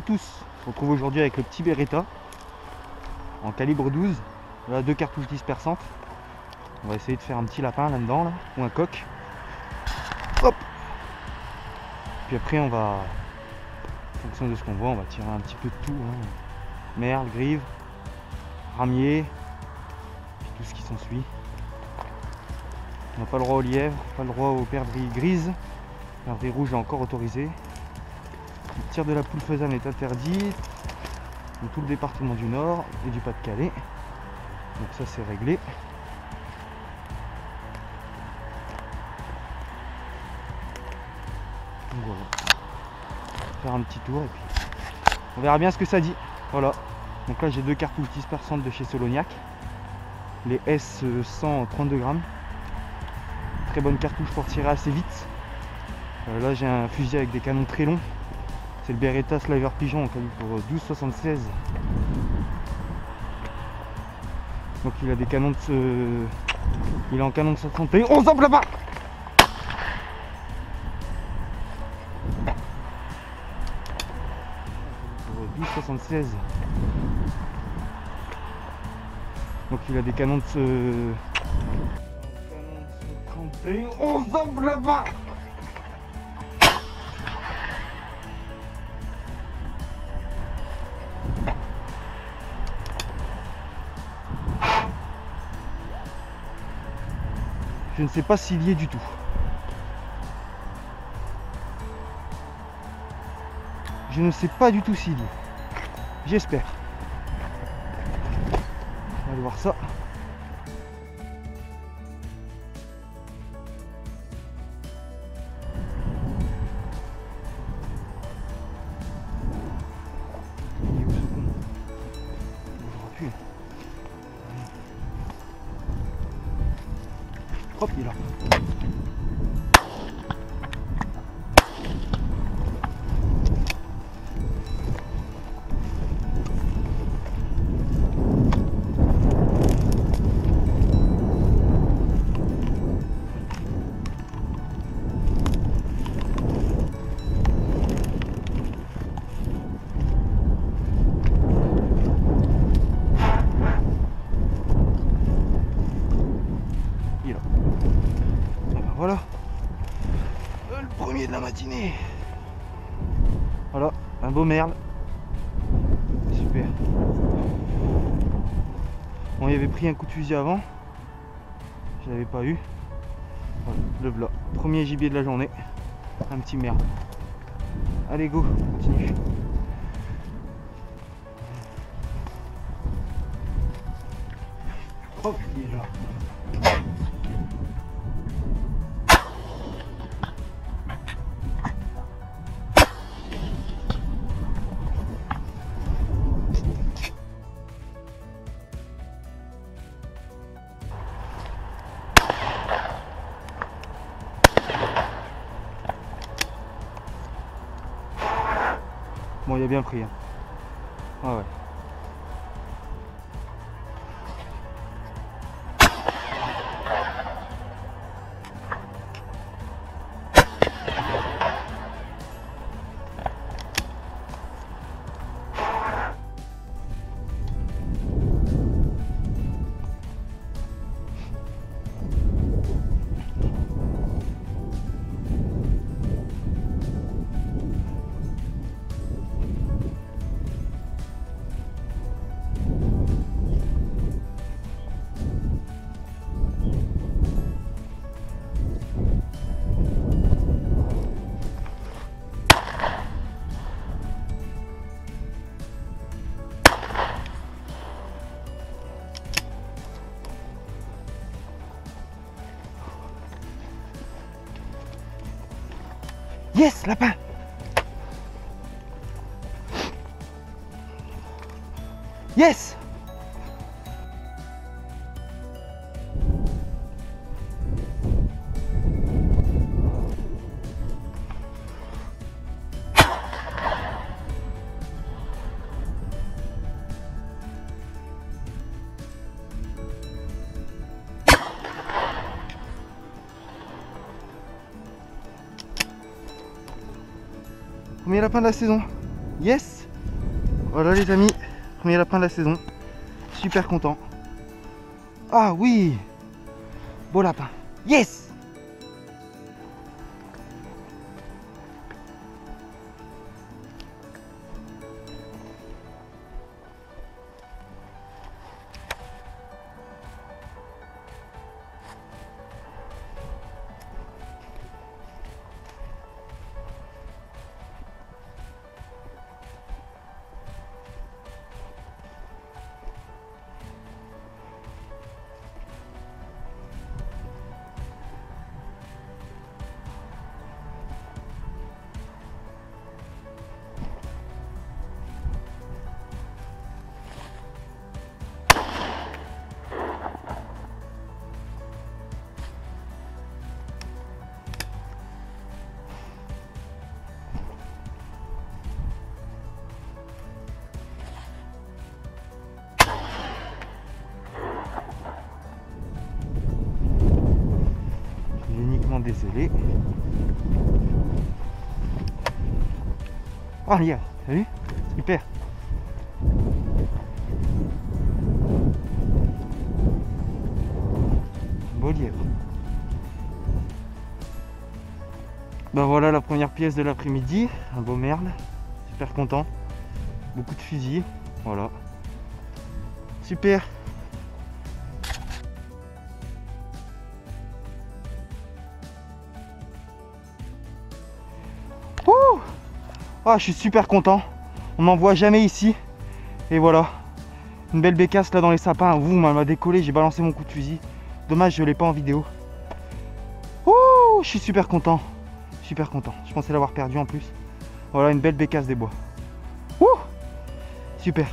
tous, on se retrouve aujourd'hui avec le petit Beretta en calibre 12, là deux cartouches dispersantes. On va essayer de faire un petit lapin là-dedans là, ou un coq. Hop Puis après on va, en fonction de ce qu'on voit, on va tirer un petit peu de tout. hein. Merle, grive, ramier, tout ce qui s'ensuit. On n'a pas le droit aux lièvres, pas le droit aux perdrix grises. Perdrix rouge encore autorisé. Le tir de la poule faisane est interdit dans tout le département du Nord et du Pas-de-Calais. Donc ça c'est réglé. Donc voilà. Faire un petit tour on verra bien ce que ça dit. Voilà. Donc là j'ai deux cartouches dispersantes de chez Soloniac. Les S100 32 grammes. Très bonne cartouche pour tirer assez vite. Euh, là j'ai un fusil avec des canons très longs. C'est le Beretta Sliver Pigeon en calibre 12,76. Donc il a des canons de ce... Il est en canon de 71. On s'en là-bas Pour 12,76. Donc il a des canons de ce... Canon de 71. On s'en là-bas Je ne sais pas s'il y est du tout. Je ne sais pas du tout s'il y est. J'espère. On va voir ça. Hop, il voilà. Euh, Le premier de la matinée. Voilà, un beau merle. Super. Bon, il avait pris un coup de fusil avant. Je l'avais pas eu. Voilà, le blanc. Premier gibier de la journée. Un petit merle. Allez, go, on continue. Hop, il est là. Il a bien pris. Hein. Ouais. Yes, lapin Yes Premier lapin de la saison. Yes Voilà les amis, premier lapin de la saison. Super content. Ah oui Beau lapin. Yes décelé. Oh regarde, Super Beau lièvre. Ben voilà la première pièce de l'après-midi, un beau merle, super content, beaucoup de fusils, voilà. Super Ah, je suis super content. On n'en voit jamais ici. Et voilà. Une belle bécasse là dans les sapins. Vous, m'a décollé. J'ai balancé mon coup de fusil. Dommage, je l'ai pas en vidéo. Ouh, je suis super content. Super content. Je pensais l'avoir perdu en plus. Voilà, une belle bécasse des bois. Ouh Super.